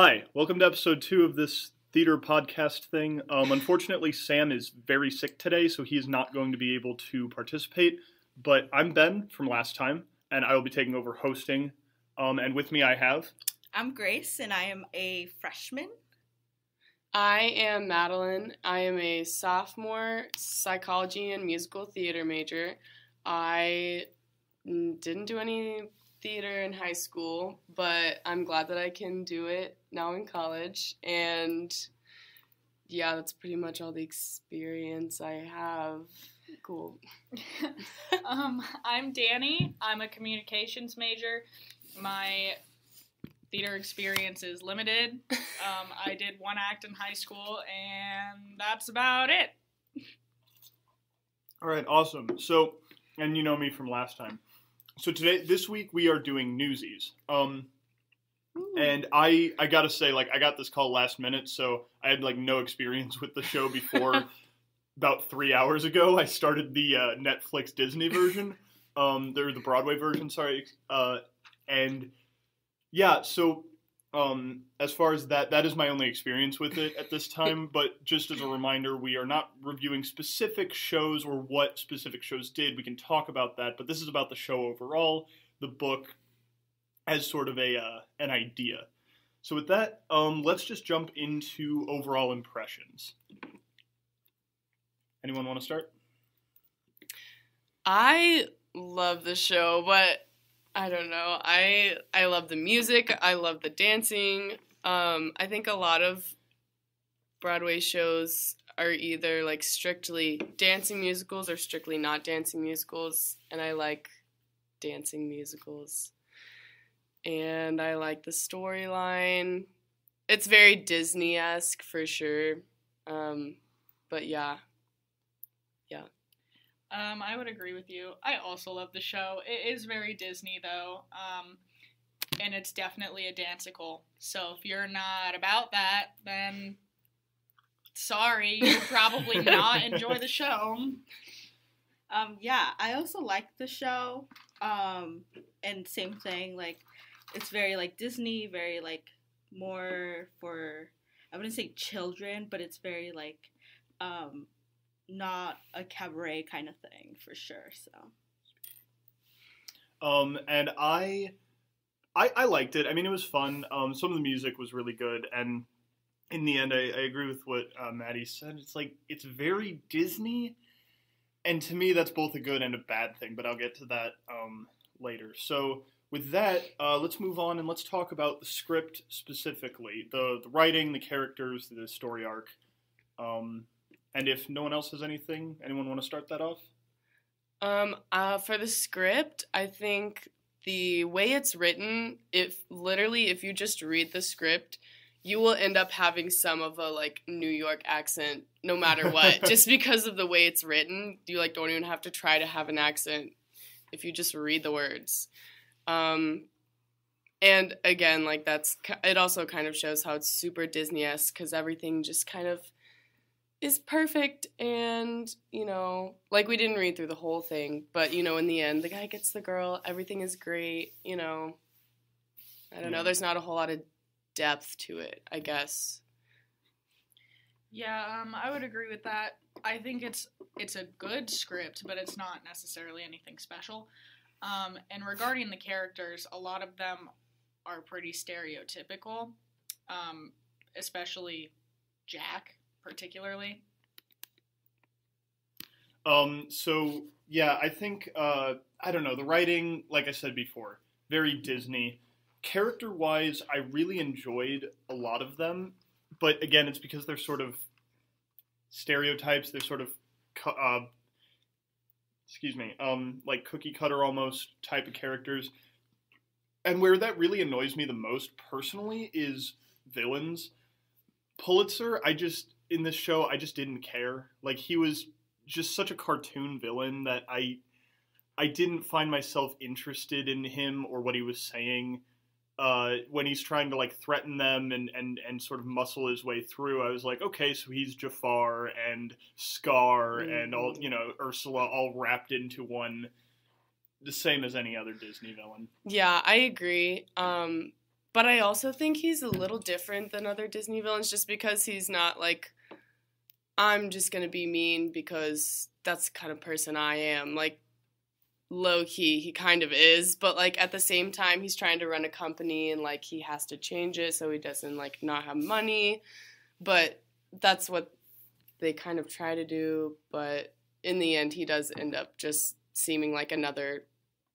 Hi, welcome to episode two of this theater podcast thing. Um, unfortunately, Sam is very sick today, so he is not going to be able to participate. But I'm Ben from last time, and I will be taking over hosting. Um, and with me, I have. I'm Grace, and I am a freshman. I am Madeline. I am a sophomore psychology and musical theater major. I didn't do any theater in high school, but I'm glad that I can do it now in college. And yeah, that's pretty much all the experience I have. Cool. um, I'm Danny. I'm a communications major. My theater experience is limited. Um, I did one act in high school, and that's about it. All right, awesome. So, and you know me from last time. So today, this week, we are doing Newsies. Um, and I, I gotta say, like, I got this call last minute, so I had like no experience with the show before. about three hours ago, I started the uh, Netflix Disney version. Um, they're the Broadway version, sorry. Uh, and yeah, so um, as far as that, that is my only experience with it at this time. But just as a reminder, we are not reviewing specific shows or what specific shows did. We can talk about that, but this is about the show overall, the book, as sort of a uh, an idea. So with that, um, let's just jump into overall impressions. Anyone want to start? I love the show, but I don't know. I I love the music. I love the dancing. Um, I think a lot of Broadway shows are either like strictly dancing musicals or strictly not dancing musicals, and I like dancing musicals. And I like the storyline. It's very Disney esque for sure. Um, but yeah, yeah. Um, I would agree with you. I also love the show. It is very Disney though, um, and it's definitely a dancicle. So if you're not about that, then sorry, you'll probably not enjoy the show. Um, yeah, I also like the show. Um, and same thing, like it's very like Disney, very like more for I wouldn't say children, but it's very like um not a cabaret kind of thing for sure. So. Um, and I, I, I liked it. I mean, it was fun. Um, some of the music was really good, and in the end, I, I agree with what uh, Maddie said. It's like it's very Disney, and to me, that's both a good and a bad thing. But I'll get to that um, later. So. With that, uh, let's move on and let's talk about the script specifically, the the writing, the characters, the story arc. Um, and if no one else has anything, anyone want to start that off? Um, uh, for the script, I think the way it's written, if literally if you just read the script, you will end up having some of a like New York accent no matter what. just because of the way it's written, you like don't even have to try to have an accent if you just read the words. Um, and again, like that's it also kind of shows how it's super Disney-esque because everything just kind of is perfect and you know like we didn't read through the whole thing but you know in the end the guy gets the girl everything is great you know. I don't know there's not a whole lot of depth to it i guess. Yeah um, i would agree with that. I think it's it's a good script but it's not necessarily anything special. Um, and regarding the characters a lot of them are pretty stereotypical um, especially jack particularly? Um, so yeah, I think uh, I don't know the writing. Like I said before, very Disney. Character wise, I really enjoyed a lot of them, but again, it's because they're sort of stereotypes. They're sort of uh, excuse me, um, like cookie cutter almost type of characters. And where that really annoys me the most personally is villains. Pulitzer, I just in this show, I just didn't care. Like he was just such a cartoon villain that I I didn't find myself interested in him or what he was saying. Uh, when he's trying to like threaten them and, and, and sort of muscle his way through, I was like, okay, so he's Jafar and Scar mm-hmm. and all you know Ursula all wrapped into one, the same as any other Disney villain. Yeah, I agree. Um, but I also think he's a little different than other Disney villains just because he's not like I'm just going to be mean because that's the kind of person I am. Like low key he kind of is, but like at the same time he's trying to run a company and like he has to change it so he doesn't like not have money. But that's what they kind of try to do, but in the end he does end up just seeming like another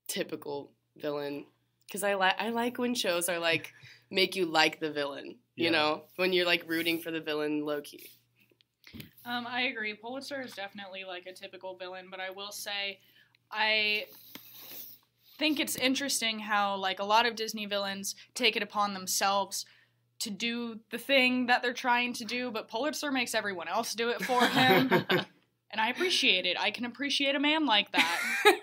typical villain because I like I like when shows are like make you like the villain. You Yeah. know, when you're like rooting for the villain low key. Um, I agree. Pulitzer is definitely like a typical villain, but I will say, I think it's interesting how like a lot of Disney villains take it upon themselves to do the thing that they're trying to do, but Pulitzer makes everyone else do it for him, and I appreciate it. I can appreciate a man like that.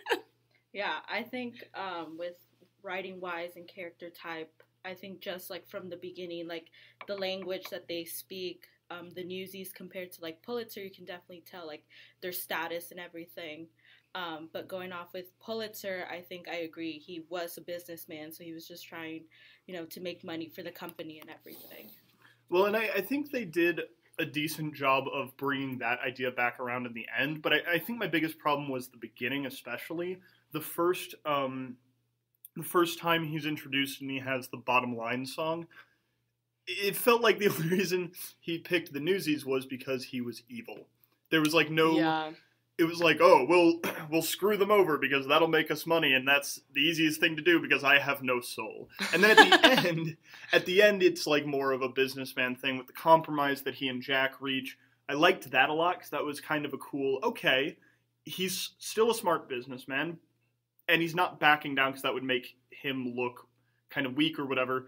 Yeah, I think um, with writing wise and character type, I think just like from the beginning, like the language that they speak, um, the Newsies compared to like Pulitzer, you can definitely tell like their status and everything. Um, but going off with Pulitzer, I think I agree. He was a businessman, so he was just trying, you know, to make money for the company and everything. Well, and I, I think they did a decent job of bringing that idea back around in the end. But I, I think my biggest problem was the beginning, especially the first, um, the first time he's introduced and he has the bottom line song. It felt like the only reason he picked the Newsies was because he was evil. There was like no Yeah. it was like, oh, we'll we'll screw them over because that'll make us money, and that's the easiest thing to do because I have no soul. And then at the end, at the end, it's like more of a businessman thing with the compromise that he and Jack reach. I liked that a lot because that was kind of a cool. Okay, he's still a smart businessman, and he's not backing down because that would make him look kind of weak or whatever.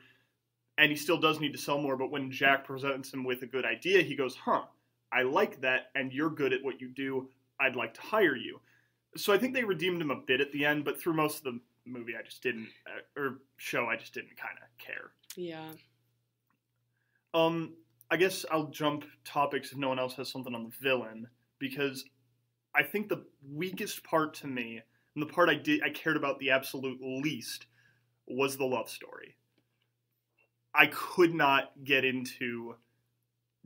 And he still does need to sell more. But when Jack presents him with a good idea, he goes, "Huh." I like that, and you're good at what you do. I'd like to hire you. So I think they redeemed him a bit at the end, but through most of the movie, I just didn't, uh, or show, I just didn't kind of care. Yeah. Um, I guess I'll jump topics if no one else has something on the villain, because I think the weakest part to me, and the part I did I cared about the absolute least, was the love story. I could not get into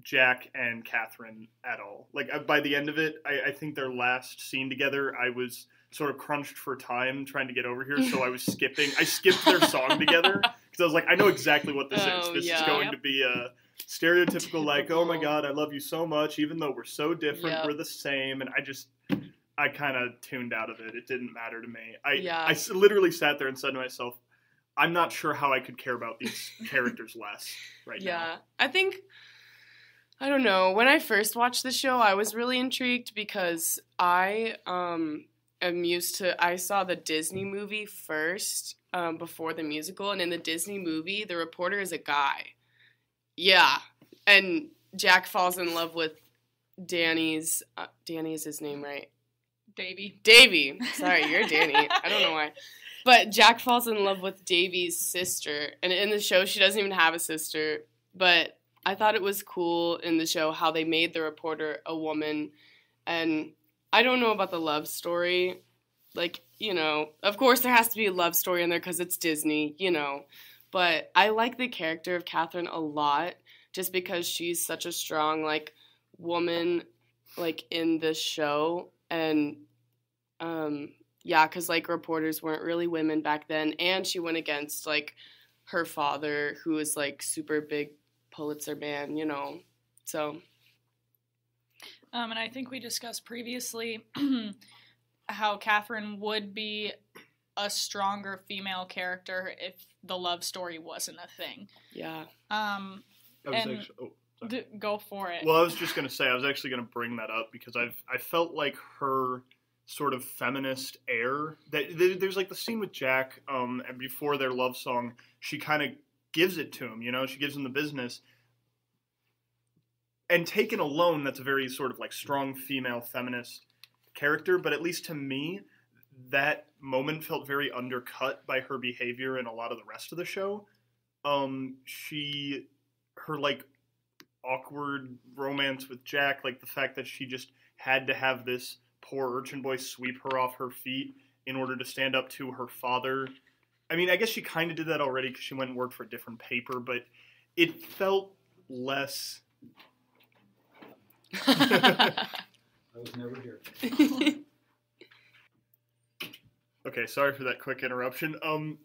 Jack and Catherine at all. Like uh, by the end of it, I, I think their last scene together, I was sort of crunched for time trying to get over here, so I was skipping. I skipped their song together because I was like, I know exactly what this is. Oh, This is going Yep. to be a stereotypical, like, oh my god, I love you so much, even though we're so different, Yep. we're the same, and I just. I kind of tuned out of it. It didn't matter to me. I, Yeah. I literally sat there and said to myself, I'm not sure how I could care about these characters less right now. Yeah. I think I don't know. When I first watched the show, I was really intrigued because I um am used to I saw the Disney movie first um, before the musical and in the Disney movie, the reporter is a guy. Yeah. And Jack falls in love with Danny's uh, Danny is his name, right? Davy. Davy. Sorry, you're Danny. I don't know why. But Jack falls in love with Davy's sister. And in the show, she doesn't even have a sister. But I thought it was cool in the show how they made the reporter a woman. And I don't know about the love story. Like, you know, of course there has to be a love story in there because it's Disney, you know. But I like the character of Catherine a lot just because she's such a strong, like, woman, like, in this show. And um yeah because like reporters weren't really women back then and she went against like her father who was like super big pulitzer man you know so Um, and I think we discussed previously how Catherine would be a stronger female character if the love story wasn't a thing. yeah Um, was And- actually, oh, d- go for it. Well, I was just gonna say I was actually gonna bring that up because I've I felt like her sort of feminist air that there's like the scene with Jack um and before their love song she kind of gives it to him you know? She gives him the business. And taken alone that's a very sort of like strong female feminist character but at least to me that moment felt very undercut by her behavior and a lot of the rest of the show. Um she her like awkward romance with Jack, like the fact that she just had to have this poor urchin boy sweep her off her feet in order to stand up to her father. I mean, I guess she kind of did that already because she went and worked for a different paper, but it felt less. I was never here. Okay, sorry for that quick interruption. Um,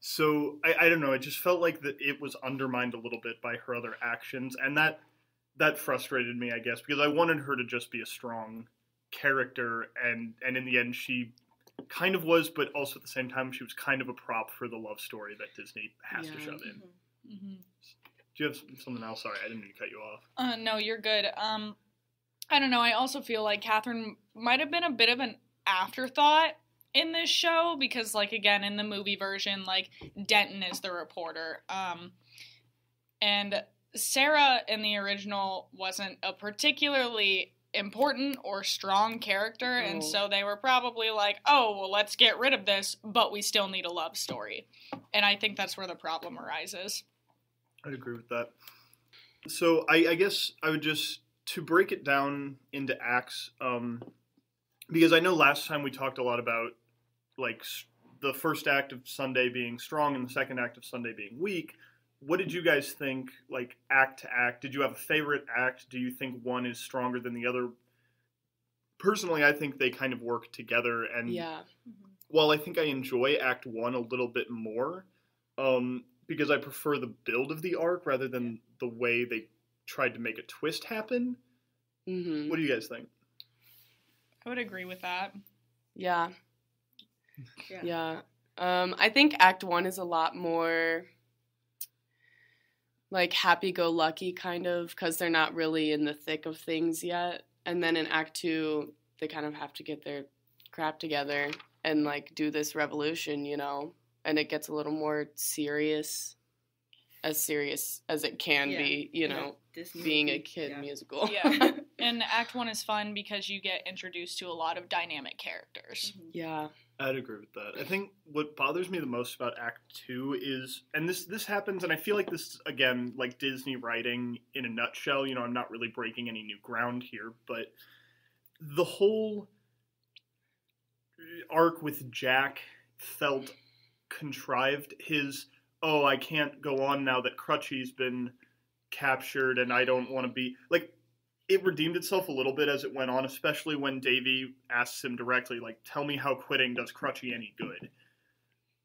so I, I don't know. It just felt like that it was undermined a little bit by her other actions, and that that frustrated me, I guess, because I wanted her to just be a strong character, and and in the end, she kind of was, but also at the same time, she was kind of a prop for the love story that Disney has to shove in. hmm Do you have something else? Sorry, I didn't mean to cut you off. Uh, no, you're good. Um, I don't know. I also feel like Catherine might have been a bit of an afterthought in this show because, like, again, in the movie version, like Denton is the reporter, um, and Sarah in the original wasn't a particularly important or strong character, and Oh. so they were probably like, "Oh, well, let's get rid of this, but we still need a love story," and I think that's where the problem arises. I'd agree with that. So I, I guess I would just to break it down into acts, um, because I know last time we talked a lot about like the first act of Sunday being strong and the second act of Sunday being weak. What did you guys think, like act to act? Did you have a favorite act? Do you think one is stronger than the other? Personally, I think they kind of work together, and yeah. while I think I enjoy Act One a little bit more, um, because I prefer the build of the arc rather than the way they tried to make a twist happen. hmm What do you guys think? I would agree with that. Yeah. Yeah. Yeah. Um, I think Act One is a lot more like happy go lucky kind of because they're not really in the thick of things yet. And then in Act Two, they kind of have to get their crap together and like do this revolution, you know? And it gets a little more serious, as serious as it can Yeah. be, you know, Disney being a kid yeah. musical. Yeah. And Act One is fun because you get introduced to a lot of dynamic characters. Mhm. yeah. I'd agree with that. I think what bothers me the most about Act Two is, and this this happens, and I feel like this again, like Disney writing in a nutshell. You know, I'm not really breaking any new ground here, but the whole arc with Jack felt contrived. His oh, I can't go on now that Crutchy's been captured, and I don't want to be like it redeemed itself a little bit as it went on, especially when Davy asks him directly, like, "Tell me how quitting does Crutchy any good."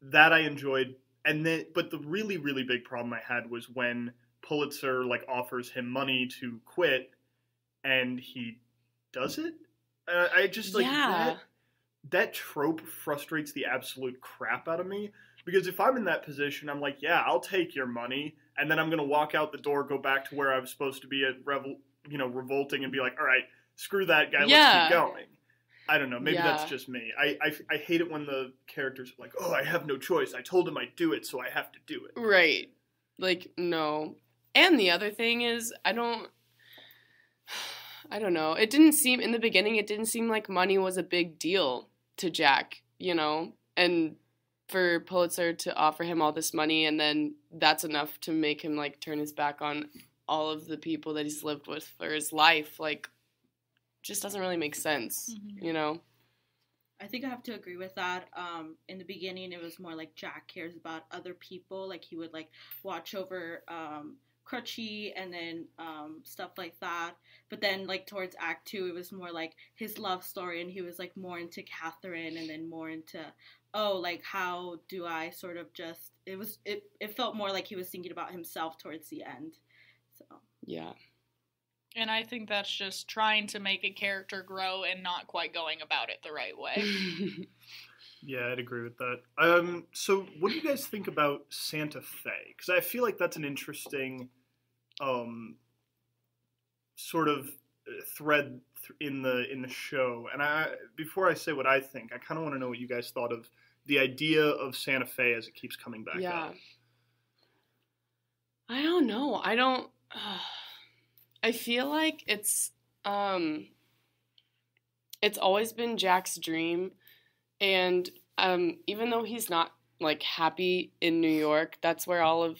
That I enjoyed, and then, but the really, really big problem I had was when Pulitzer like offers him money to quit, and he does it. Uh, I just like Yeah. that. That trope frustrates the absolute crap out of me because if I'm in that position, I'm like, yeah, I'll take your money, and then I'm gonna walk out the door, go back to where I was supposed to be at revel, you know, revolting, and be like, all right, screw that guy, Yeah. let's keep going. I don't know. Maybe that's just me. I, I I hate it when the characters are like, oh, I have no choice. I told him I'd do it, so I have to do it. Right. Like no. And the other thing is I don't I don't know. It didn't seem in the beginning it didn't seem like money was a big deal to Jack, you know? And for Pulitzer to offer him all this money and then that's enough to make him like turn his back on all of the people that he's lived with for his life like just doesn't really make sense, Mhm. you know? I think I have to agree with that. Um, in the beginning, it was more like Jack cares about other people. Like he would like watch over um, Crutchy and then um, stuff like that. But then like towards Act Two, it was more like his love story, and he was like more into Catherine, and then more into oh like how do I sort of just it was it it felt more like he was thinking about himself towards the end. So Yeah. And I think that's just trying to make a character grow and not quite going about it the right way. Yeah, I'd agree with that. Um, so what do you guys think about Santa Fe? Because I feel like that's an interesting, um, sort of uh, thread th- in the in the show. And I, before I say what I think, I kind of want to know what you guys thought of the idea of Santa Fe as it keeps coming back yeah. up. I don't know. I don't. I feel like it's um. It's always been Jack's dream, and um, even though he's not like happy in New York, that's where all of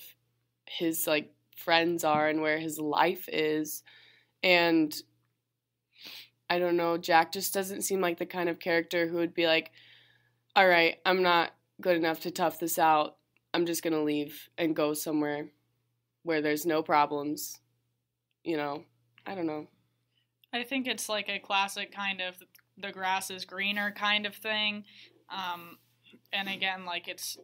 his like friends are and where his life is, and I don't know. Jack just doesn't seem like the kind of character who would be like, "All right, I'm not good enough to tough this out. I'm just gonna leave and go somewhere where there's no problems. You know, I don't know. I think it's like a classic kind of the grass is greener kind of thing. Um, and again, like it's,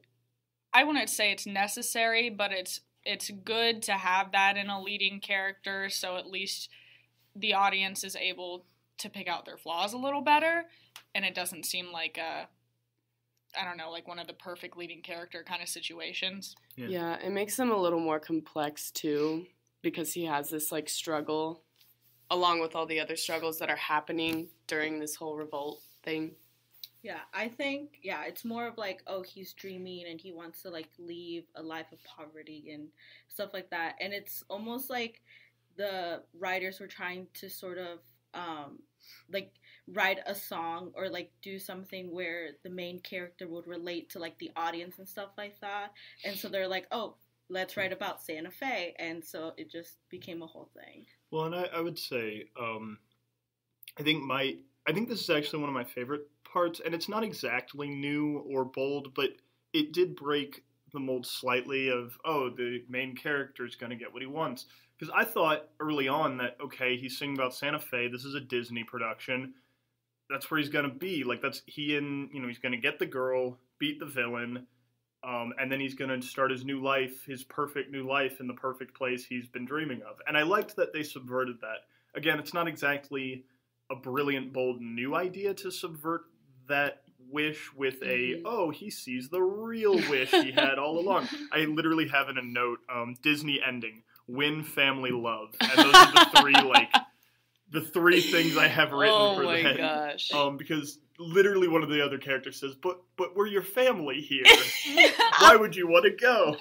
I wouldn't say it's necessary, but it's it's good to have that in a leading character, so at least the audience is able to pick out their flaws a little better, and it doesn't seem like a, I don't know, like one of the perfect leading character kind of situations. Yeah. Yeah. it makes him a little more complex too because he has this like struggle along with all the other struggles that are happening during this whole revolt thing. Yeah, I think yeah, it's more of like oh he's dreaming and he wants to like leave a life of poverty and stuff like that, and it's almost like the writers were trying to sort of um like write a song or like do something where the main character would relate to like the audience and stuff like that, and so they're like oh let's write about Santa Fe, and so it just became a whole thing. Well, and I, I would say, um, I think my, I think this is actually one of my favorite parts, and it's not exactly new or bold, but it did break the mold slightly of, oh, the main character is going to get what he wants. Because I thought early on that, okay, he's singing about Santa Fe, this is a Disney production, that's where he's going to be. Like, that's, he and, you know, he's going to get the girl, beat the villain, um, and then he's going to start his new life, his perfect new life in the perfect place he's been dreaming of. And I liked that they subverted that. Again, it's not exactly a brilliant, bold, new idea to subvert that wish with a, Mhm. oh, he sees the real wish he had all along. I literally have in a note um, Disney ending, win family love. And those are the three, like, the three things I have written oh for my that. gosh. Um, because literally one of the other characters says, "But but we're your family here. Why would you want to go?"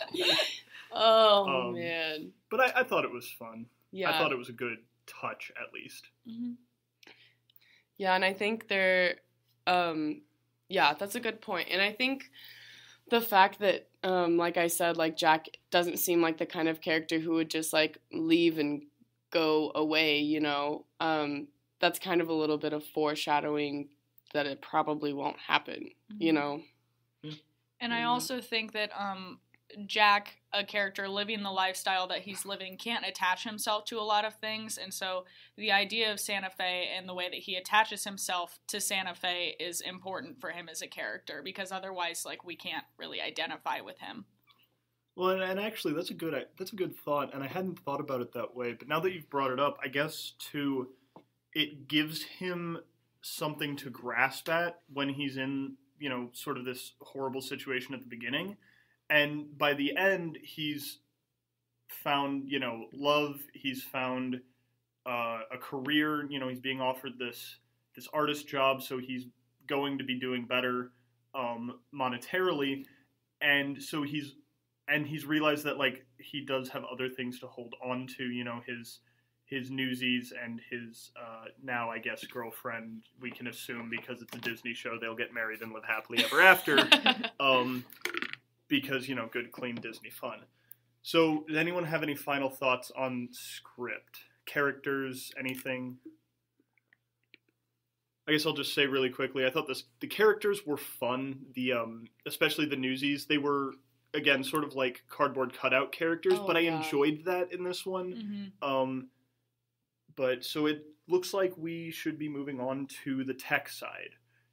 oh um, man. But I, I thought it was fun. Yeah. I thought it was a good touch, at least. Mhm. Yeah, and I think they're um yeah, that's a good point. And I think the fact that um like I said like Jack doesn't seem like the kind of character who would just like leave and go away, you know. Um that's kind of a little bit of foreshadowing that it probably won't happen, you know. And I Mhm. also think that um, Jack, a character living the lifestyle that he's living, can't attach himself to a lot of things. And so the idea of Santa Fe and the way that he attaches himself to Santa Fe is important for him as a character because otherwise, like, we can't really identify with him. Well, and, and actually, that's a good that's a good thought, and I hadn't thought about it that way. But now that you've brought it up, I guess too, it gives him something to grasp at when he's in you know sort of this horrible situation at the beginning, and by the end, he's found you know love. He's found uh, a career. You know, he's being offered this this artist job, so he's going to be doing better um, monetarily, and so he's and he's realized that like he does have other things to hold on to you know his his newsies and his uh, now i guess girlfriend we can assume because it's a disney show they'll get married and live happily ever after um, because you know good clean disney fun so does anyone have any final thoughts on script characters anything I guess I'll just say really quickly. I thought this the characters were fun. The um, especially the newsies, they were again sort of like cardboard cutout characters, Oh, but I yeah. enjoyed that in this one. Mm-hmm. Um, but so it looks like we should be moving on to the tech side.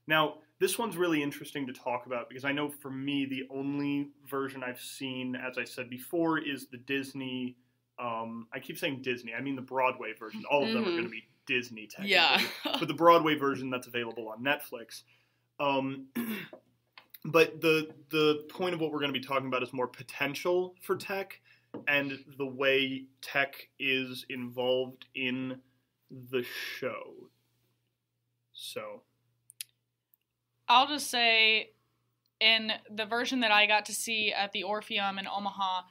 Now, this one's really interesting to talk about because I know for me, the only version I've seen, as I said before, is the Disney. Um, I keep saying Disney, I mean the Broadway version. All of them are going to be Disney, technically. Yeah. but the Broadway version that's available on Netflix. Um, but the the point of what we're going to be talking about is more potential for tech and the way tech is involved in the show. So, I'll just say, in the version that I got to see at the Orpheum in Omaha,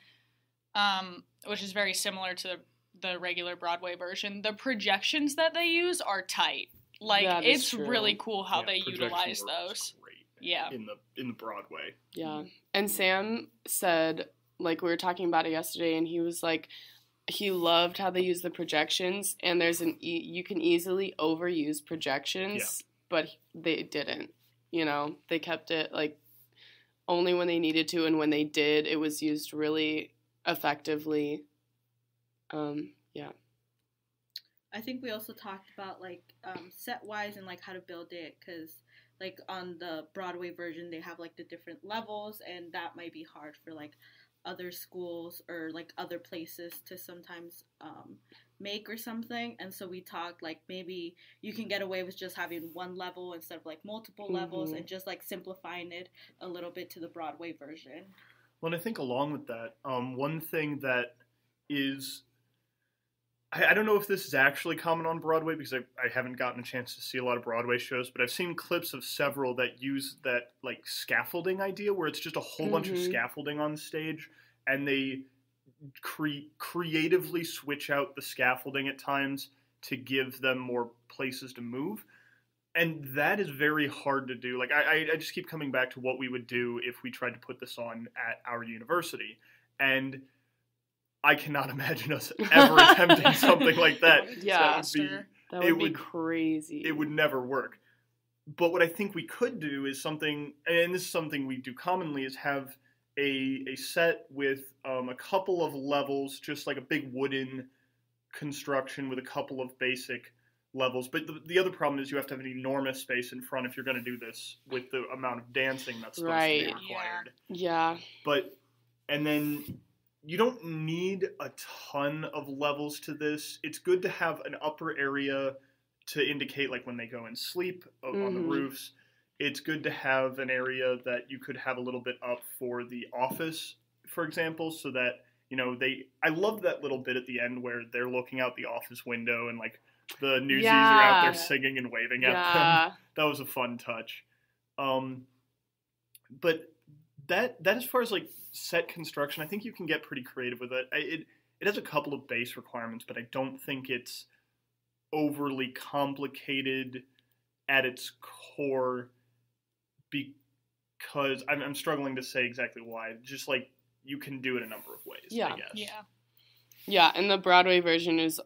um, which is very similar to the, the regular Broadway version, the projections that they use are tight. Like it's true. really cool how yeah, they utilize work is those. Great Yeah. in the in the Broadway. Yeah. And Sam said, like, we were talking about it yesterday, and he was like, he loved how they use the projections, and there's an, e- you can easily overuse projections, but they didn't. You know, they kept it, like, only when they needed to, and when they did, it was used really effectively. Um, yeah. I think we also talked about like um, set wise and like how to build it because like on the Broadway version they have like the different levels and that might be hard for like other schools or like other places to sometimes um, make or something and so we talked like maybe you can get away with just having one level instead of like multiple levels Mhm. and just like simplifying it a little bit to the Broadway version. Well, and I think along with that, um, one thing that is, I, I don't know if this is actually common on Broadway because I, I haven't gotten a chance to see a lot of Broadway shows, but I've seen clips of several that use that like scaffolding idea where it's just a whole bunch of Mhm. scaffolding on stage and they cre- creatively switch out the scaffolding at times to give them more places to move and that is very hard to do. Like I- I just keep coming back to what we would do if we tried to put this on at our university, and I cannot imagine us ever attempting something like that. Yeah. that would be. That It would be would- crazy. it would never work. But what I think we could do is something, and this is something we do commonly, is have a a set with um, a couple of levels, just like a big wooden construction with a couple of basic levels. But the, the other problem is you have to have an enormous space in front if you're going to do this with the amount of dancing that's supposed to Right. be Yeah. required. Yeah. But and then you don't need a ton of levels to this. It's good to have an upper area to indicate like when they go and sleep o- on the Mhm. roofs. It's good to have an area that you could have a little bit up for the office, for example, so that you know they. I love that little bit at the end where they're looking out the office window and like the newsies are out there singing and waving at them that was a fun touch. Um, but that that as far as like set construction, I think you can get pretty creative with it. I, it it has a couple of base requirements, but I don't think it's overly complicated at its core. Because I'm, I'm struggling to say exactly why. Just like you can do it a number of ways. Yeah. I guess. Yeah. Yeah, and the Broadway version is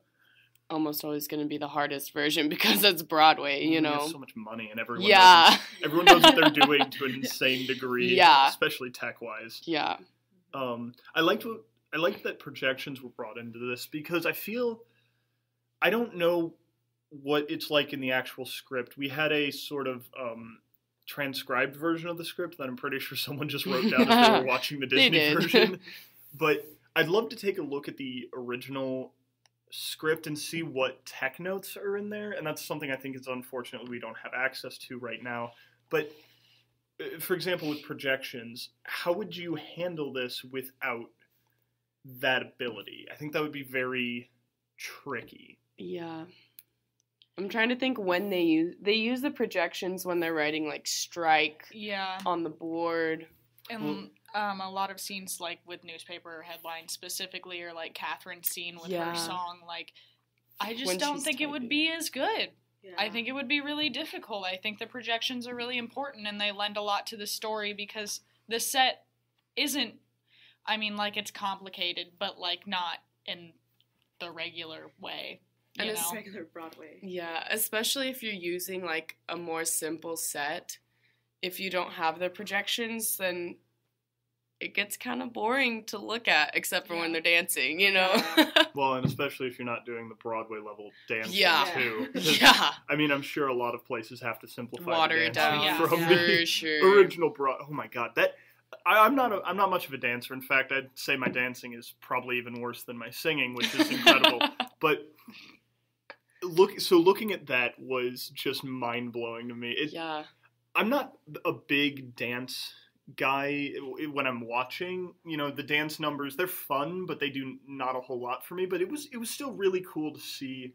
almost always going to be the hardest version because it's Broadway, you know. so much money, and everyone knows Yeah. everyone knows what they're doing to an insane degree. Yeah. especially tech wise. yeah. Um, I liked what I liked that projections were brought into this because I feel I don't know what it's like in the actual script. We had a sort of um, transcribed version of the script that I'm pretty sure someone just wrote down as they were watching the Disney version. But I'd love to take a look at the original script and see what tech notes are in there, and that's something I think is unfortunately we don't have access to right now. But uh, for example, with projections, how would you handle this without that ability? I think that would be very tricky. Yeah. I'm trying to think when they use they use the projections when they're writing like strike Yeah. on the board. And um, a lot of scenes, like with newspaper headlines specifically, or like Catherine's scene with Yeah. her song, like, I just When don't she's think it would be as good. Yeah. I think it would be really difficult. I think the projections are really important and they lend a lot to the story because the set isn't, I mean, like, it's complicated, but like not in the regular way. You And it's regular Broadway. Yeah, especially if you're using like a more simple set. If you don't have the projections, then it gets kind of boring to look at, except for when they're dancing, you know? Well, and especially if you're not doing the Broadway level dancing Yeah. too. 'Cause, yeah, I mean, I'm sure a lot of places have to simplify water the it dancing down yeah. from for the sure. original Broad. Oh my god, that I, I'm not. A, I'm not much of a dancer. In fact, I'd say my dancing is probably even worse than my singing, which is incredible. but look, so looking at that was just mind blowing to me. It, yeah, I'm not a big dance guy when I'm watching. You know, the dance numbers they're fun, but they do not a whole lot for me. But it was it was still really cool to see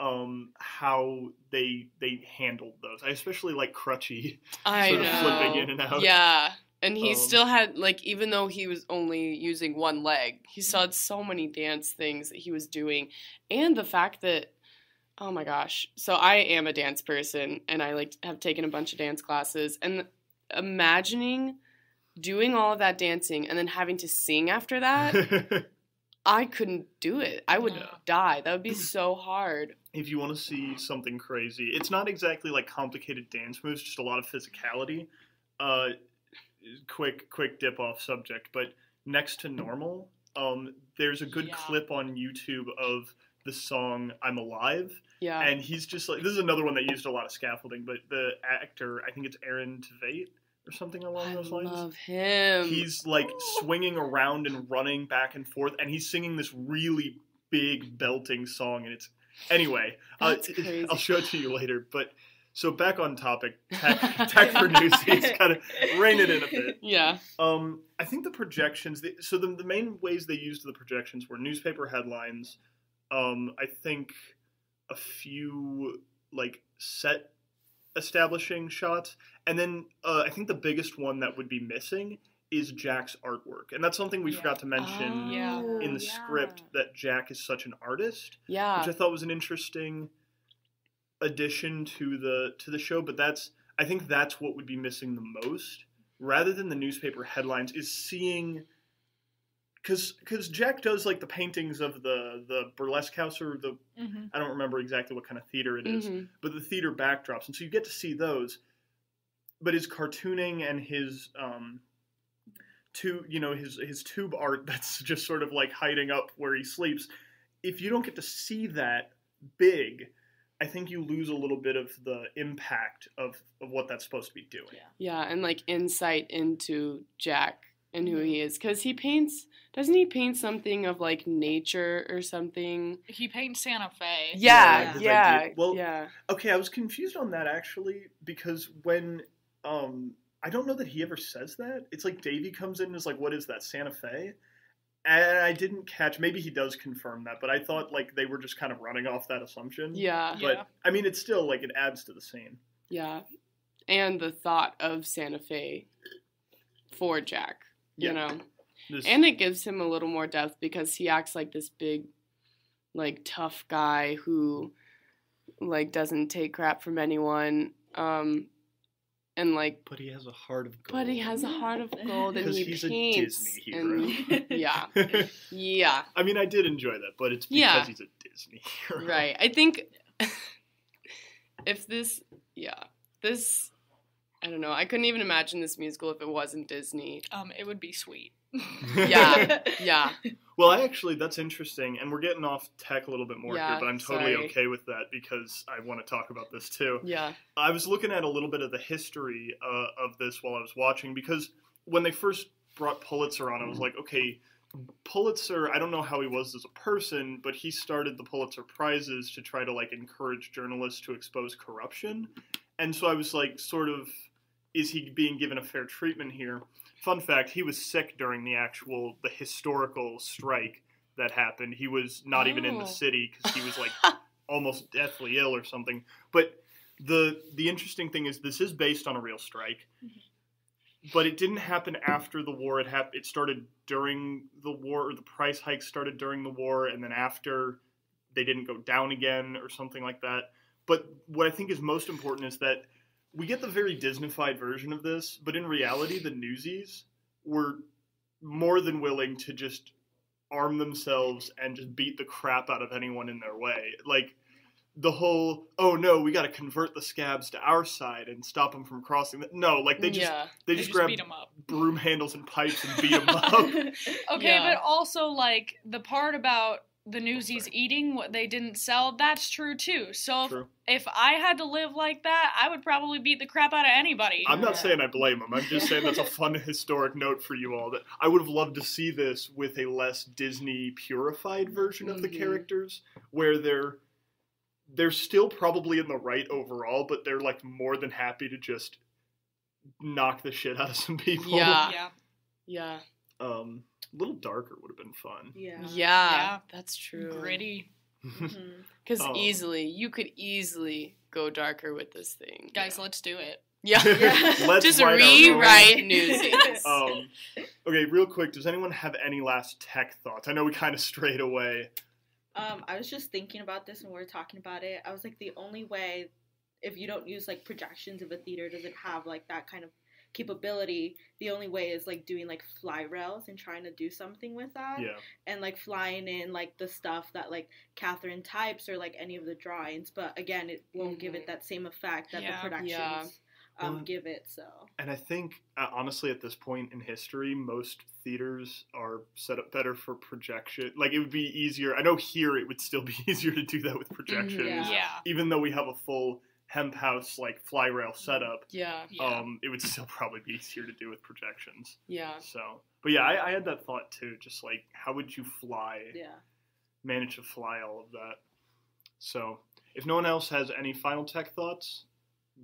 um, how they they handled those. I especially like Crutchy I sort of flipping in and out. Yeah, and he Um, still had like even though he was only using one leg, he had so many dance things that he was doing, and the fact that oh my gosh, so I am a dance person and I like have taken a bunch of dance classes and imagining doing all of that dancing and then having to sing after that, I couldn't do it. I would Yeah. die. That would be so hard. if you want to see something crazy, it's not exactly like complicated dance moves, just a lot of physicality. Uh, quick quick dip off subject, but next to normal, um, there's a good Yeah. clip on YouTube of the song "I'm Alive," Yeah. and he's just like this is another one that used a lot of scaffolding, but the actor, I think it's Aaron Tveit or something along I those lines. love him. He's like swinging around and running back and forth, and he's singing this really big belting song, and it's anyway. Uh, crazy. I'll show it to you later, but. So back on topic, tech, tech for newsies, kind of rein it in a bit. yeah. Um, I think the projections. The, so the, the main ways they used the projections were newspaper headlines. Um, I think a few like set establishing shots, and then uh, I think the biggest one that would be missing is Jack's artwork, and that's something we Yeah. forgot to mention Yeah. Oh, in the yeah. script that Jack is such an artist, Yeah. which I thought was an interesting addition to the to the show. But that's I think that's what would be missing the most, rather than the newspaper headlines, is seeing because because Jack does like the paintings of the the burlesque house or the Mm-hmm. I don't remember exactly what kind of theater it is, Mhm. but the theater backdrops, and so you get to see those. But his cartooning and his um, tu you know his his tube art that's just sort of like hiding up where he sleeps. If you don't get to see that big, I think you lose a little bit of the impact of of what that's supposed to be doing. Yeah, Yeah, and like insight into Jack and who he is cuz he paints doesn't he paint something of like nature or something? He paints Santa Fe. Yeah, his yeah. idea- well, yeah. Okay, I was confused on that actually because when um I don't know that he ever says that. It's like Davy comes in and is like, "What is that, Santa Fe?" And I didn't catch. Maybe he does confirm that, but I thought like they were just kind of running off that assumption. Yeah. But Yeah. I mean, it's still like it adds to the scene. Yeah. And the thought of Santa Fe for Jack, you Yeah. know. This, And it gives him a little more depth because he acts like this big like tough guy who like doesn't take crap from anyone. Um and like but he has a heart of gold. but he has a heart of gold and he he's paints a Disney hero. and yeah. Yeah. I mean, I did enjoy that, but it's because Yeah. he's a Disney hero. Right. I think if this, yeah, this, I don't know. I couldn't even imagine this musical if it wasn't Disney. Um, it would be sweet. Yeah. Yeah. Well, I actually that's interesting, and we're getting off tech a little bit more Yeah, here, but I'm totally sorry. okay with that because I want to talk about this too. Yeah. I was looking at a little bit of the history uh, of this while I was watching because when they first brought Pulitzer on, I was like, okay, Pulitzer. I don't know how he was as a person, but he started the Pulitzer prizes to try to like encourage journalists to expose corruption, and so I was like, sort of, is he being given a fair treatment here? Fun fact: he was sick during the actual the historical strike that happened. He was not even in the Oh. city because he was like almost deathly ill or something. But the the interesting thing is this is based on a real strike, mm-hmm. but it didn't happen after the war. It hap- It started during the war, or the price hike started during the war, and then after they didn't go down again or something like that. But what I think is most important is that we get the very Disneyfied version of this, but in reality, the Newsies were more than willing to just arm themselves and just beat the crap out of anyone in their way. Like the whole, oh no, we got to convert the scabs to our side and stop them from crossing. The-. No, like they just yeah. they They just just grab beat him up. broom handles and pipes and beat them up. Okay, Yeah. but also like the part about the newsies eating what they didn't sell, that's true too. So if, True. if I had to live like that, I would probably beat the crap out of anybody. I'm not Yeah. saying I blame them. I'm just saying that's a fun historic note for you all. That I would have loved to see this with a less Disney purified version of the Mhm. characters, where they're they're still probably in the right overall, but they're like more than happy to just knock the shit out of some people. Yeah. yeah. Yeah. Um, a little darker would have been fun. Yeah. Yeah. Yeah. That's true. Gritty. Mhm. Because Oh. easily, you could easily go darker with this thing. Guys, let's do it. Yeah. Let's Just write our own. rewrite Newsies. Um, okay, real quick, does anyone have any last tech thoughts? I know we kind of strayed away. Um, I was just thinking about this when we were talking about it. I was like, the only way, if you don't use like projections, if a theater doesn't have like that kind of capability, the only way is like doing like fly rails and trying to do something with that, Yeah. and like flying in like the stuff that like Catherine types or like any of the drawings. But again, it won't give it Mhm. that same effect that Yeah. the productions Yeah. um, Mm. give it. So And I think, uh, honestly, at this point in history, most theaters are set up better for projection. Like, it would be easier. I know here it would still be easier to do that with projections, Yeah. Yeah. even though we have a full hemp house, like, fly rail setup. Yeah, Yeah. Um, it would still probably be easier to do with projections. yeah. So, but yeah, I, I had that thought too. Just like, how would you fly, yeah. manage to fly all of that? So, if no one else has any final tech thoughts,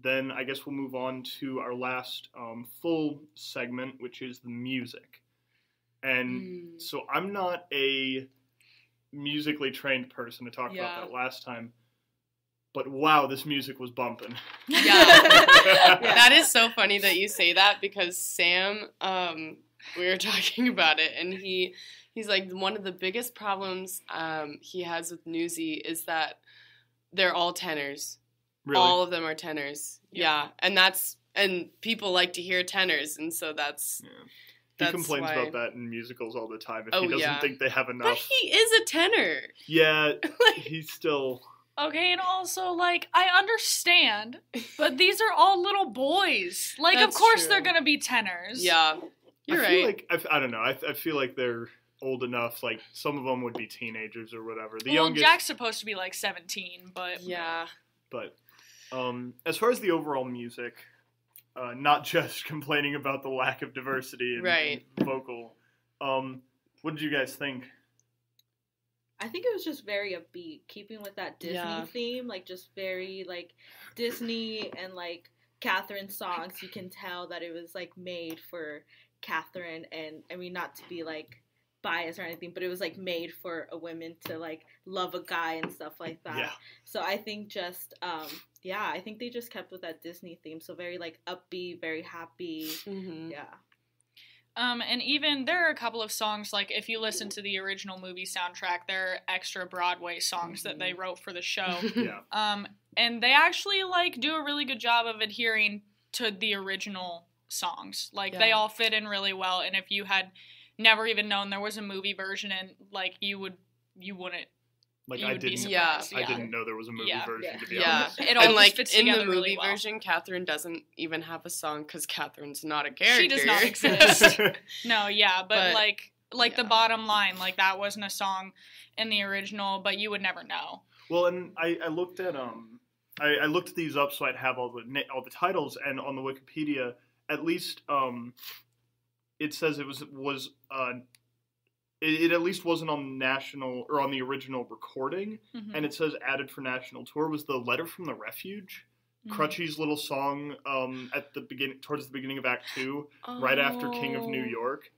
then I guess we'll move on to our last um, full segment, which is the music. And Mm. so, I'm not a musically trained person to talk Yeah. about that last time. But wow, this music was bumping. Yeah. that is so funny that you say that because Sam, um, we were talking about it, and he he's like one of the biggest problems um, he has with Newsy is that they're all tenors. Really? All of them are tenors. Yeah. Yeah, and that's and people like to hear tenors, and so that's. Yeah. He That's complains why- about that in musicals all the time. If Oh, he doesn't yeah. think they have enough. But he is a tenor. yeah, Like, he's still. Okay, and also like I understand, but these are all little boys. Like, of That's course true. they're gonna be tenors. yeah, you're I right. feel like I, f- I don't know. I, f- I feel like they're old enough. Like some of them would be teenagers or whatever. The well, youngest, Jack's supposed to be like seventeen, but yeah, but um, as far as the overall music, uh, not just complaining about the lack of diversity in, Right. in vocal. Um, what did you guys think? I think it was just very upbeat, keeping with that Disney Yeah. theme, like just very like Disney and like Catherine songs. You can tell that it was like made for Catherine, and I mean not to be like biased or anything, but it was like made for a woman to like love a guy and stuff like that. Yeah. So I think just um yeah, I think they just kept with that Disney theme, so very like upbeat, very happy. hmm Yeah. Um, and even there are a couple of songs like if you listen to the original movie soundtrack, there are extra Broadway songs that they wrote for the show. Yeah, Um, and they actually like do a really good job of adhering to the original songs. Like they all fit in really well. And if you had never even known there was a movie version, and like you would, you wouldn't. Like you I didn't. Yeah. surprised. I didn't know there was a movie Yeah. version. Yeah. To be Yeah, honest. It all and like fits in the movie really well. version, Catherine doesn't even have a song because Catherine's not a character. She does not exist. No, yeah, but, But, like like the bottom line, like that wasn't a song in the original, but you would never know. Well, and I, I looked at um, I, I looked these up so I'd have all the all the titles, and on the Wikipedia, at least um, it says it was was uh, it, it at least wasn't on national or on the original recording, Mhm. and it says added for national tour was the letter from the refuge, Mhm. Crutchy's little song um at the beginning towards the beginning of Act Two, right after King of New Oh. York.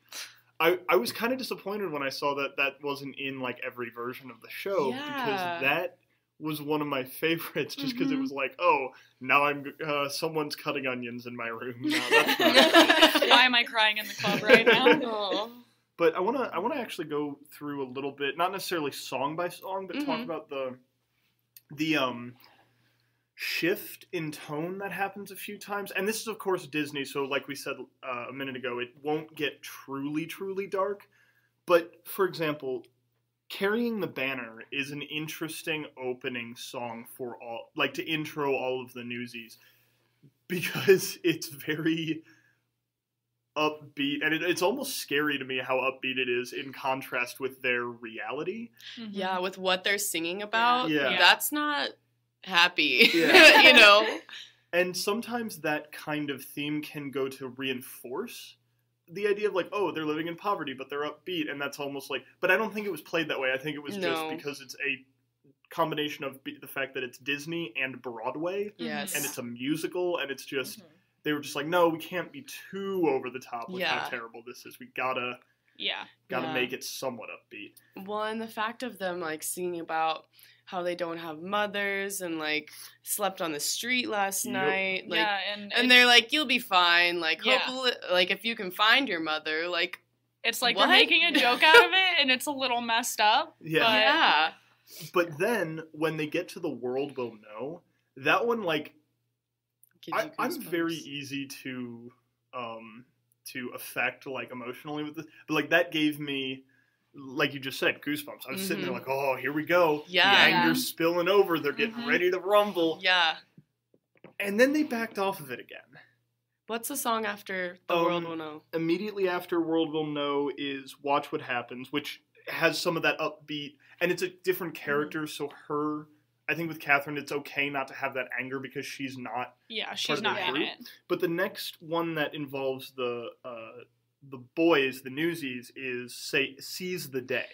I, I was kind of disappointed when I saw that that wasn't in like every version of the show Yeah. because that was one of my favorites just because it Mhm. was like oh now I'm uh, someone's cutting onions in my room now that's not Why am I crying in the club right now? But I want to I want to actually go through a little bit not necessarily song by song but talk Mhm. about the the um shift in tone that happens a few times and this is of course Disney so like we said uh, a minute ago it won't get truly truly dark but for example carrying the banner is an interesting opening song for all like to intro all of the newsies because it's very upbeat and it, it's almost scary to me how upbeat it is in contrast with their reality Mhm. Yeah, with what they're singing about, Yeah. Yeah. that's not happy. Yeah. you know? and sometimes that kind of theme can go to reinforce the idea of like oh they're living in poverty but they're upbeat and that's almost like but i don't think it was played that way i think it was No. just because it's a combination of the fact that it's disney and broadway Yes. and it's a musical and it's just Mhm. They were just like no we can't be too over the top with how terrible this is we gotta Yeah. gotta Yeah. make it somewhat upbeat Well, and the fact of them like singing about how they don't have mothers and like slept on the street last Yep. night, like yeah, and and it's- they're like, "You'll be fine." Like, Yeah. hopefully, like if you can find your mother, like, it's like What? they're making a joke out of it, and it's a little messed up. yeah But- yeah, but then when they get to the world will know that one like Gives I, I'm very easy to um to affect like emotionally with this, but like that gave me like you just said goosebumps. I was sitting there Mhm. like, oh, here we go. Yeah. the anger's spilling over. They're getting Mhm. ready to rumble, Yeah, and then they backed off of it again. What's the song after The World Um, Will Know? immediately after World Will Know is Watch What Happens, which has some of that upbeat, and it's a different character. So her, I think with Catherine, it's okay not to have that anger because she's not. Yeah, of she's the not in group. it. But the next one that involves the uh, the boys, the Newsies, is say Seize the Day.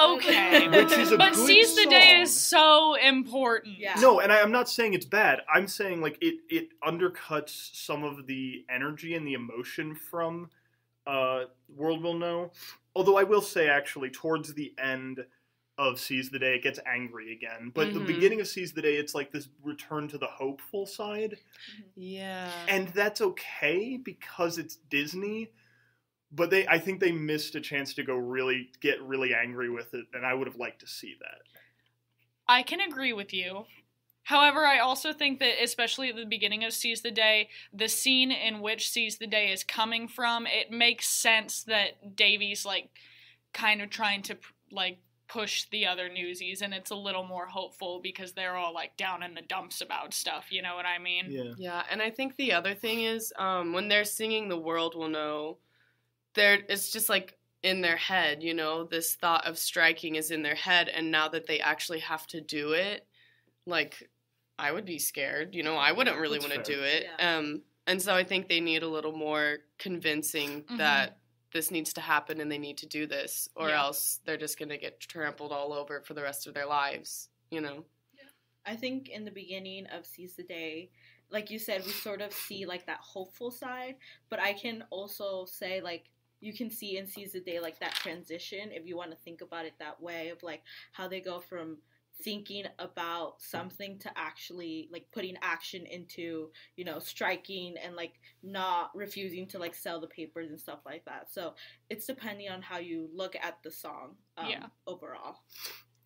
Okay, Which is a but good seize the day is so important. Yeah. No, and I, I'm not saying it's bad. I'm saying like it it undercuts some of the energy and the emotion from uh, World Will Know. Although I will say, actually, towards the end of Seize the Day, it gets angry again. But the Mhm. beginning of Seize the Day, it's like this return to the hopeful side, Yeah. and that's okay because it's Disney. But they, I think they missed a chance to go really get really angry with it, and I would have liked to see that. I can agree with you. However, I also think that, especially at the beginning of Seize the Day, the scene in which Seize the Day is coming from, it makes sense that Davey's like kind of trying to like push the other newsies, and it's a little more hopeful because they're all like down in the dumps about stuff. You know what I mean? Yeah. Yeah, and I think the other thing is um, when they're singing "The World Will Know," they're it's just like in their head, you know. This thought of striking is in their head, and now that they actually have to do it, like I would be scared. You know, I wouldn't really want to do it. Yeah. Um, and so I think they need a little more convincing Mhm. that this needs to happen and they need to do this, or Yeah. else they're just gonna get trampled all over for the rest of their lives. You know. yeah. I think in the beginning of Seize the Day, like you said, we sort of see like that hopeful side, but I can also say like you can see in Seize the Day like that transition if you want to think about it that way of like how they go from thinking about something to actually like putting action into you know striking and like not refusing to like sell the papers and stuff like that so it's depending on how you look at the song um, Yeah. overall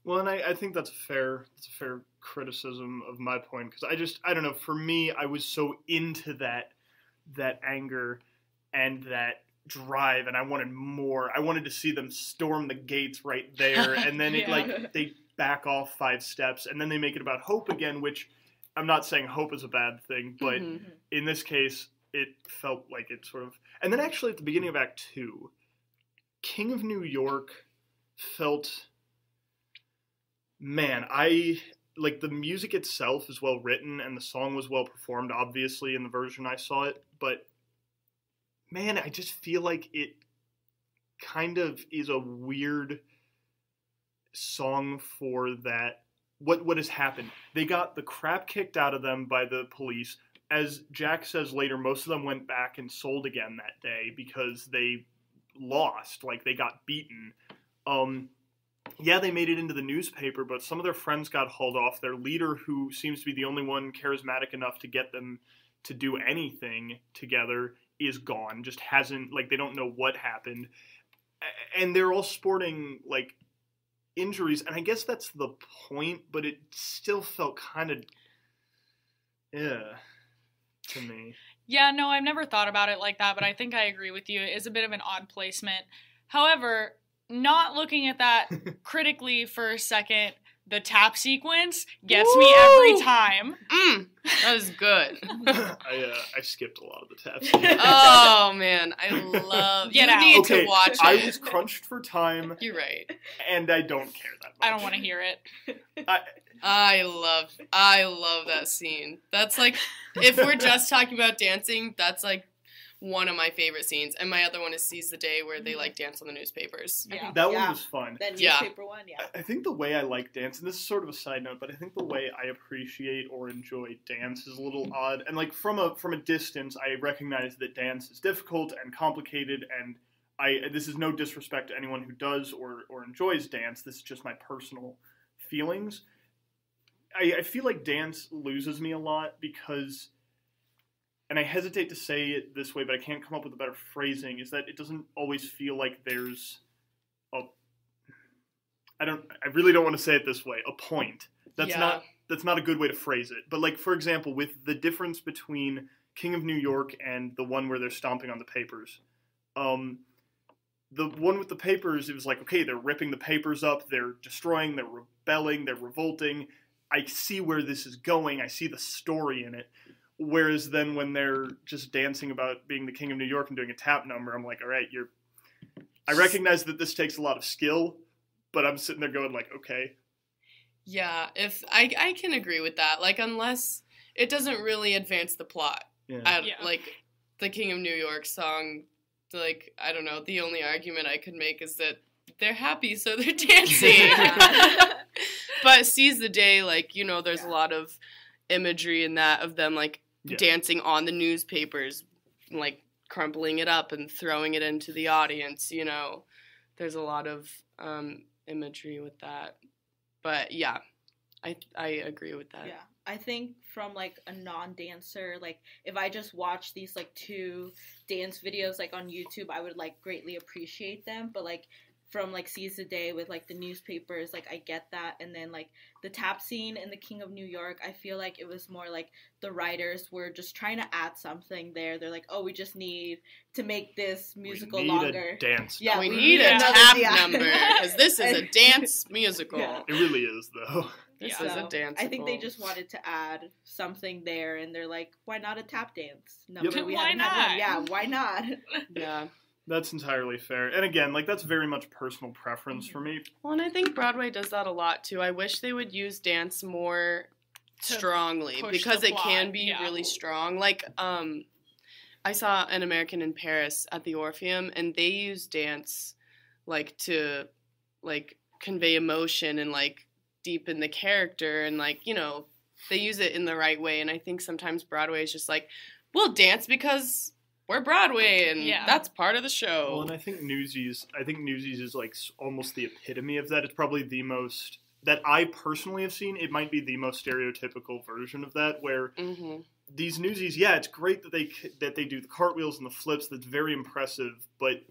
Well, and I, I think that's fair. It's a fair criticism of my point because I just I don't know. For me, I was so into that that anger and that drive, and I wanted more. I wanted to see them storm the gates right there, and then it Yeah. like they back off five steps, and then they make it about hope again. Which I'm not saying hope is a bad thing, but Mhm. in this case, it felt like it sort of. And then actually at the beginning of Act Two, King of New York felt. Man, I like the music itself is well written and the song was well performed, obviously, in the version I saw it, but man, I just feel like it kind of is a weird song for that what what has happened. They got the crap kicked out of them by the police. As Jack says later, most of them went back and sold again that day because they lost, like they got beaten. Um, yeah, they made it into the newspaper, but some of their friends got hauled off. Their leader, who seems to be the only one charismatic enough to get them to do anything together, is gone. Just hasn't like they don't know what happened, and they're all sporting like injuries, and I guess that's the point. But it still felt kind of, yeah, to me. Yeah, no, I've never thought about it like that, but I think I agree with you. It is a bit of an odd placement. However, not looking at that critically for a second, the tap sequence gets me every time. Mm, that was good. I uh, I skipped a lot of the taps. oh man, I love. Get you out. need okay, to watch I it. was crunched for time, You're right. and I don't care that much. I don't want to hear it. I, I love. I love that scene. That's like, if we're just talking about dancing, that's like one of my favorite scenes. And my other one is "Seize the Day," where they mm-hmm. like dance on the newspapers. Yeah. that Yeah. one was fun. that Yeah. newspaper one yeah I- I think the way I like dance, and this is sort of a side note, but I think the way I appreciate or enjoy dance is a little mm-hmm. odd. And like from a from a distance, I recognize that dance is difficult and complicated. And I this is no disrespect to anyone who does or or enjoys dance. This is just my personal feelings. I, I feel like dance loses me a lot because, and I hesitate to say it this way, but I can't come up with a better phrasing. Is that it doesn't always feel like there's a I don't I really don't want to say it this way, a point. That's Yeah. not that's not a good way to phrase it. But like for example, with the difference between King of New York and the one where they're stomping on the papers. Um the one with the papers, it was like, okay, they're ripping the papers up, they're destroying, they're rebelling, they're revolting. I see where this is going. I see the story in it. Whereas then when they're just dancing about being the king of New York and doing a tap number, I'm like, all right, you're. I recognize that this takes a lot of skill, but I'm sitting there going like, okay, Yeah, if I I can agree with that. Like unless it doesn't really advance the plot. yeah, I, Yeah. Like the King of New York song, like I don't know. The only argument I could make is that they're happy, so they're dancing. but seize the day, like you know, there's a lot of imagery in that of them like Yeah. dancing on the newspapers, like crumpling it up and throwing it into the audience. You know, there's a lot of um, imagery with that. But yeah, I I agree with that. Yeah. I think from like a non-dancer, like if I just watch these like two dance videos like on YouTube, I would like greatly appreciate them. But like from like Seize the Day with like the newspapers, like I get that. And then like the tap scene in The King of New York, I feel like it was more like the writers were just trying to add something there. They're like, oh, we just need to make this musical we need longer. a dance. Yeah, we we need need a another tap yeah. number because this is a dance musical. Yeah. It really is though. This Yeah. is a dance. I think they just wanted to add something there, and they're like, "Why not a tap dance Yep. We Why haven't had not? one. Yeah, why not?" Yeah. That's entirely fair. And again, like that's very much personal preference for me. Well, and I think Broadway does that a lot too. I wish they would use dance more strongly because the it can be yeah. really strong. Like, um, I saw an American in Paris at the Orpheum, and they use dance like to like convey emotion and like deepen the character and like you know they use it in the right way. And I think sometimes Broadway is just like, we'll dance because we're Broadway and Yeah. that's part of the show. Well, and I think Newsies, I think Newsies is like almost the epitome of that. It's probably the most that I personally have seen. It might be the most stereotypical version of that, where hmm these Newsies, yeah, it's great that they that they do the cartwheels and the flips. That's very impressive, but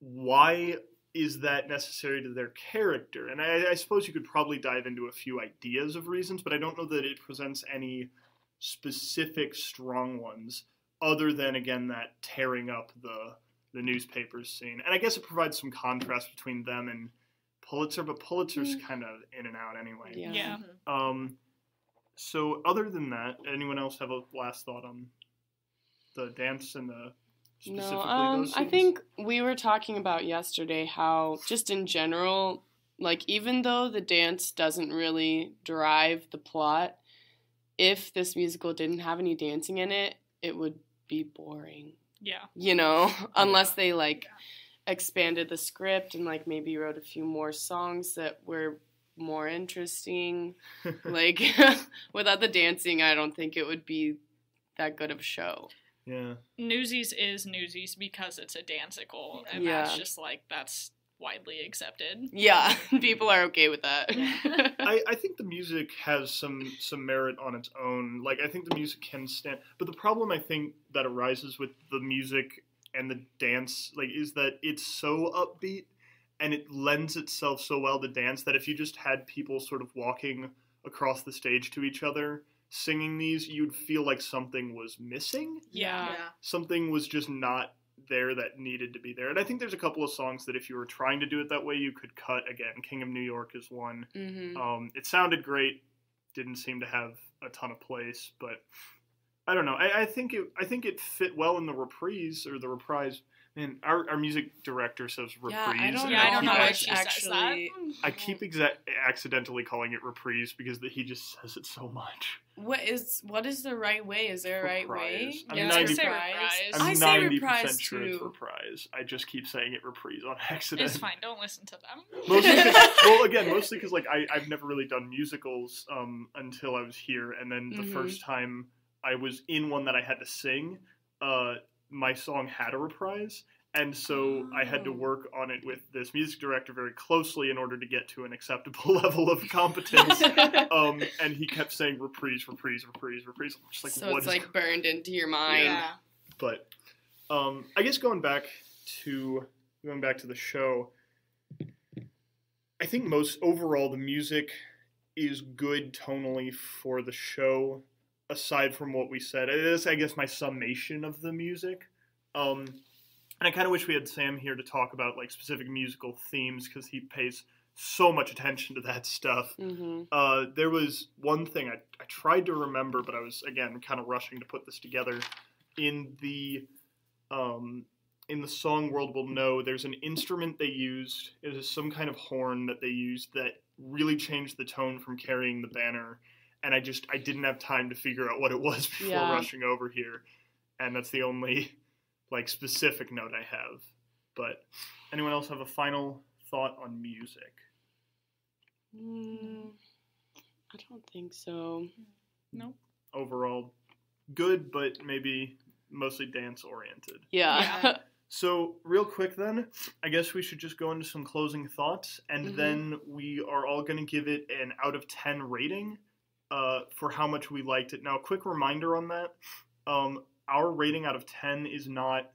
why is that necessary to their character? And I, I suppose you could probably dive into a few ideas of reasons, but I don't know that it presents any specific strong ones other than again that tearing up the the newspapers scene. And I guess it provides some contrast between them and Pulitzer, but Pulitzer's kind of in and out anyway. Yeah. Yeah. Um, so other than that, anyone else have a last thought on the dance and the specifically No, um, those I think we were talking about yesterday how just in general, like even though the dance doesn't really drive the plot, if this musical didn't have any dancing in it, it would be boring. Yeah. You know, unless they like expanded the script and like maybe wrote a few more songs that were more interesting. like without the dancing, I don't think it would be that good of a show. yeah, Newsies is Newsies because it's a danceicle, and Yeah. that's just like that's widely accepted. Yeah, people are okay with that. I, I think the music has some some merit on its own. Like I think the music can stand, but the problem I think that arises with the music and the dance, like, is that it's so upbeat and it lends itself so well to dance that if you just had people sort of walking across the stage to each other singing these, you'd feel like something was missing. Yeah. yeah. Something was just not there that needed to be there. And I think there's a couple of songs that if you were trying to do it that way, you could cut. Again, King of New York is one. hmm Um, it sounded great. Didn't seem to have a ton of place, but I don't know. I, I think it. I think it fit well in the reprise or the reprise. Man, our, our music director says reprise. Yeah, I don't and Yeah, I don't know how why ac- it's she actually- I keep exa- accidentally calling it reprise because the, he just says it so much. What is what is the right way? Is there a right way? I'm Yeah, 90 say reprise. reprise. I'm I say ninety reprise percent sure it's too. reprise. I just keep saying it reprise on accident. It's fine. Don't listen to them. mostly 'cause- well again mostly because like I, i've never really done musicals um, until i was here and then the Mhm. first time i was in one that i had to sing uh, my song had a reprise and so i had to Oh. work on it with this music director very closely in order to get to an acceptable level of competence um, and he kept saying reprise reprise reprise reprise I'm just like so what it's is like burned into your mind. Yeah. but um, I guess going back to going back to the show, I think most overall the music is good tonally for the show. Aside from what we said, it is I guess my summation of the music. Um, and I kind of wish we had Sam here to talk about like specific musical themes because he pays so much attention to that stuff. hmm Uh, there was one thing I, I I tried to remember, but I was again kind of rushing to put this together. In the um, in the song "World Will Know," there's an instrument they used. It is some kind of horn that they used that really changed the tone from carrying the banner. And I just I didn't have time to figure out what it was before Yeah. rushing over here, and that's the only like specific note I have. But anyone else have a final thought on music? Mm, I don't think so. No. Overall, good, but maybe mostly dance oriented. Yeah. Yeah. So, real quick then, I guess we should just go into some closing thoughts, and Mhm. then we are all going to give it an out of 10 rating uh, for how much we liked it. Now, a quick reminder on that um, our rating out of 10 is not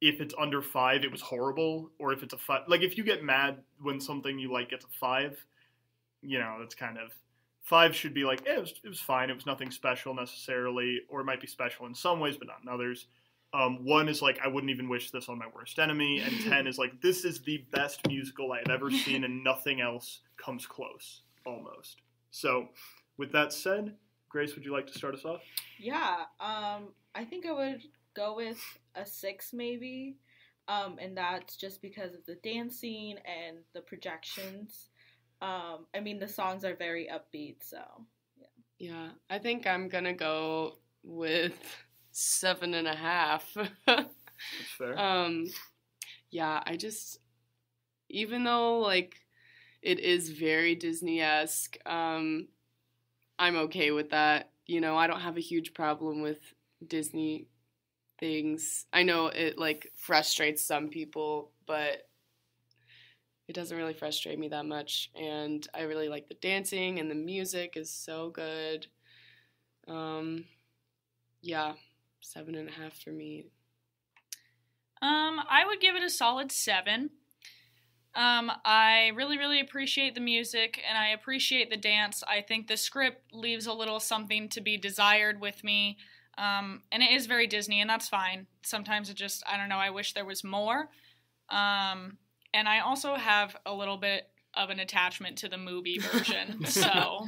if it's under 5, it was horrible, or if it's a 5. Like, if you get mad when something you like gets a 5, you know, that's kind of. Five should be like, eh, it, was, it was fine. It was nothing special necessarily, or it might be special in some ways, but not in others. Um, one is like I wouldn't even wish this on my worst enemy, and ten is like this is the best musical I have ever seen, and nothing else comes close, almost. So, with that said, Grace, would you like to start us off? Yeah, um, I think I would go with a six maybe, um, and that's just because of the dancing and the projections. Um, I mean, the songs are very upbeat, so Yeah. Yeah, I think I'm gonna go with seven and a half. That's fair. um yeah, I just even though like it is very Disney esque, um, I'm okay with that. You know, I don't have a huge problem with Disney things. I know it like frustrates some people, but it doesn't really frustrate me that much. And I really like the dancing and the music is so good. Um, yeah, seven and a half for me. Um, I would give it a solid seven. Um, I really, really appreciate the music and I appreciate the dance. I think the script leaves a little something to be desired with me. Um, and it is very Disney, and that's fine. Sometimes it just, I don't know, I wish there was more. Um, and I also have a little bit of an attachment to the movie version. so,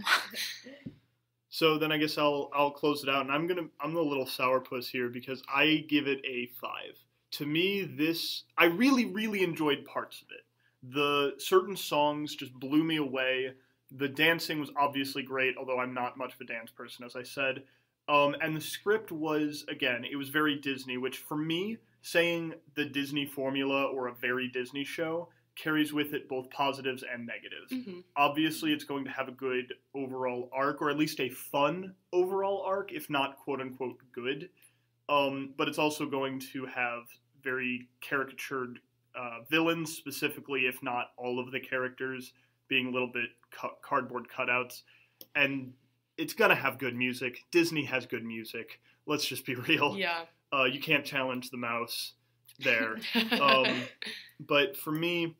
So then I guess I'll I'll close it out, and I'm gonna I'm the little sourpuss here because I give it a five. To me, this I really really enjoyed parts of it. The certain songs just blew me away. The dancing was obviously great, although I'm not much of a dance person, as I said. Um, and the script was again, it was very Disney, which for me, saying the Disney formula or a very Disney show carries with it both positives and negatives Mm-hmm. obviously it's going to have a good overall arc or at least a fun overall arc if not quote unquote good um, but it's also going to have very caricatured uh, villains specifically if not all of the characters being a little bit cu- cardboard cutouts and it's going to have good music disney has good music let's just be real Yeah. uh, you can't challenge the mouse there um, but for me,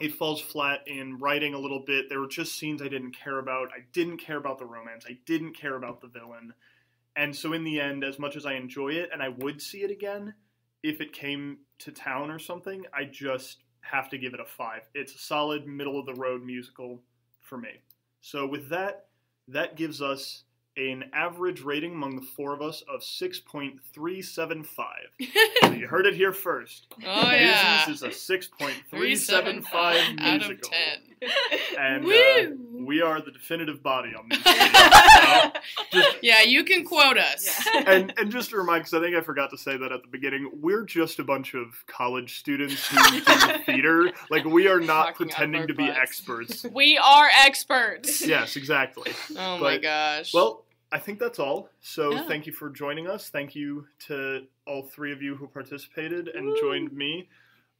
it falls flat in writing a little bit. There were just scenes I didn't care about. I didn't care about the romance. I didn't care about the villain. And so, in the end, as much as I enjoy it and I would see it again if it came to town or something, I just have to give it a five. It's a solid middle of the road musical for me. So, with that, that gives us an average rating among the four of us of 6.375. you heard it here first. oh yeah. Newsies is a 6.375 out musical. of ten. And uh! We are the definitive body on these. videos. Just- Yeah, you can quote us. Yeah. and and just to remind, because I think I forgot to say that at the beginning, we're just a bunch of college students who do theater. Like we are not Talking pretending to be butts. experts. we are experts. yes, exactly. Oh my gosh. Well, I think that's all. So Yeah. thank you for joining us. Thank you to all three of you who participated and Woo. joined me.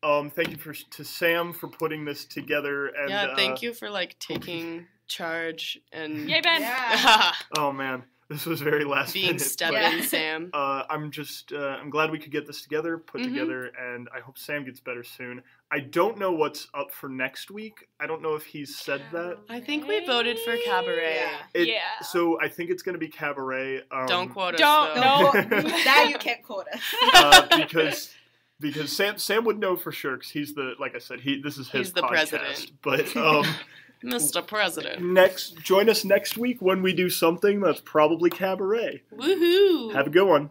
Um, thank you for to Sam for putting this together. And yeah, uh, thank you for like taking charge and Yay, Ben. Yeah. Oh man, this was very last being minute. stubborn, Yeah. Sam. uh, I'm just uh, I'm glad we could get this together, put Mhm. together, and I hope Sam gets better soon. I don't know what's up for next week. I don't know if he's said that. I think we voted for cabaret. Yeah. It- Yeah. So I think it's going to be cabaret. Um, Don't quote us. Don't- though. No, now you can't quote us. uh, because because Sam Sam would know for sure because he's the like I said he this is his He's the podcast. president. But um, Mr. President. Next, join us next week when we do something that's probably cabaret. Woohoo! Have a good one.